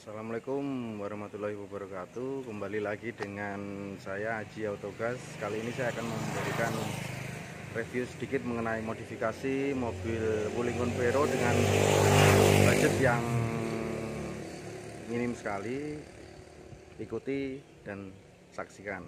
Assalamualaikum warahmatullahi wabarakatuh. Kembali lagi dengan saya Haji Autogas. Kali ini saya akan memberikan review sedikit mengenai modifikasi mobil Wuling Vero dengan budget yang minim sekali. Ikuti dan saksikan.